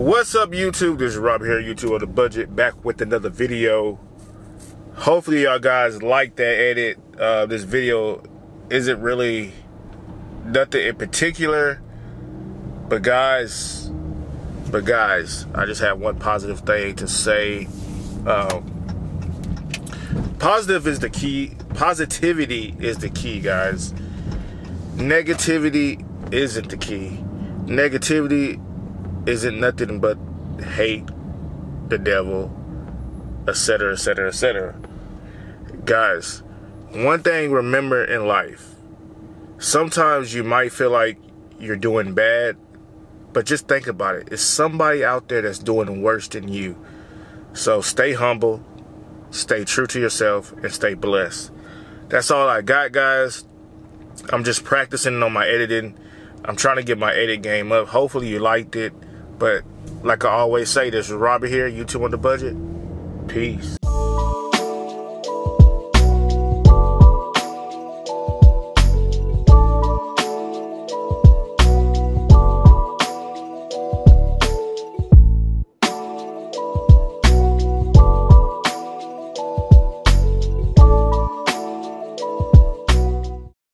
What's up, YouTube? This is Rob here, YouTube on the budget, back with another video. Hopefully, y'all guys like that edit. Uh, this video isn't really nothing in particular, but guys, but guys, I just have one positive thing to say. Um, positive is the key. Positivity is the key, guys. Negativity isn't the key. Negativity isn't nothing but hate, the devil, etc., etc., etc. Guys, one thing remember in life sometimes you might feel like you're doing bad, but just think about it. It's somebody out there that's doing worse than you. So stay humble, stay true to yourself, and stay blessed. That's all I got, guys. I'm just practicing on my editing. I'm trying to get my edit game up. Hopefully you liked it. But like I always say, this is Robert here, YouTube on the budget. Peace.